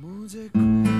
Music. Mm -hmm.